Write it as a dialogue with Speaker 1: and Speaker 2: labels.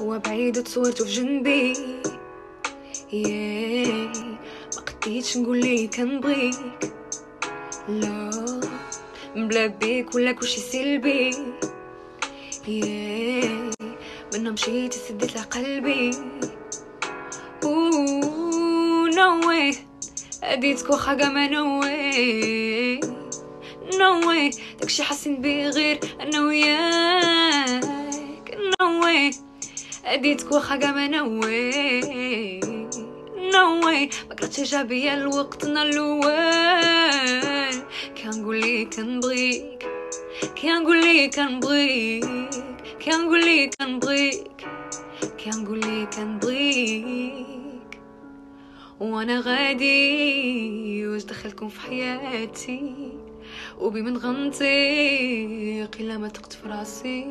Speaker 1: هو بعيد وتصورته في جنبي. ياي ما قديتش نقول ليه كنبغيك لا. بلا بيك ولا كلشي سلبي. ياي منا مشيت سديت لقلبي اوه نو اديتك واخا كاع ما نو واي داكشي حاسين بيه غير أنا وياك. نو اديتك واخا كاع ما نو واي نو واي ما كرهتش إيجابية لوقتنا الأول. كنقول ليك كنبغيك كنقول ليك كنبغيك كنقول ليك كنبغيك كنقول ليك كنبغيك وأنا غادي واش دخلكم في حياتي؟ وبي من غنطيق الا ما تقت في راسي.